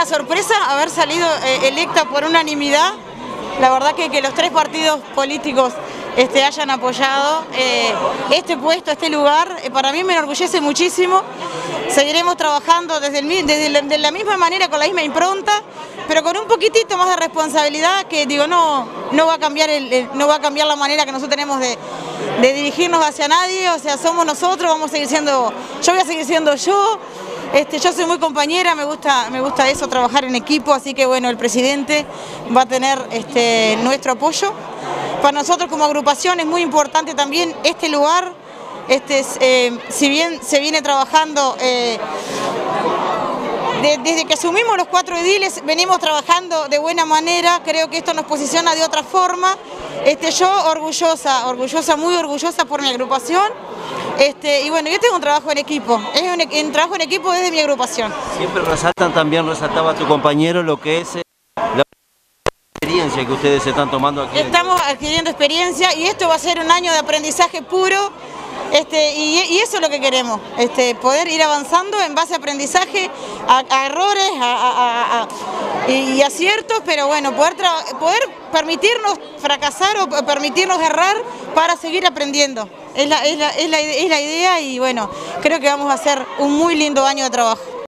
una sorpresa haber salido eh, electa por unanimidad. La verdad que, que los tres partidos políticos este, hayan apoyado eh, este puesto, este lugar, eh, para mí me enorgullece muchísimo. Seguiremos trabajando desde, el, desde de la misma manera, con la misma impronta, pero con un poquitito más de responsabilidad que digo, no, no, va, a cambiar el, no va a cambiar la manera que nosotros tenemos de, de dirigirnos hacia nadie, o sea, somos nosotros, vamos a seguir siendo, yo voy a seguir siendo yo, este, yo soy muy compañera, me gusta, me gusta eso, trabajar en equipo, así que bueno, el presidente va a tener este, nuestro apoyo. Para nosotros como agrupación es muy importante también este lugar, este, eh, si bien se viene trabajando... Eh, desde que asumimos los cuatro ediles venimos trabajando de buena manera, creo que esto nos posiciona de otra forma. Este, yo orgullosa, orgullosa, muy orgullosa por mi agrupación. Este, y bueno, yo tengo un trabajo en equipo, es un, un, trabajo en equipo desde mi agrupación. Siempre resaltan, también resaltaba tu compañero lo que es eh, la experiencia que ustedes están tomando aquí. Estamos adquiriendo experiencia y esto va a ser un año de aprendizaje puro este, y, eso es lo que queremos, este, poder ir avanzando en base a aprendizaje, a, errores a, a, y aciertos, pero bueno, poder, poder permitirnos fracasar o permitirnos errar para seguir aprendiendo. Es, la, es, la, es la idea y bueno, creo que vamos a hacer un muy lindo año de trabajo.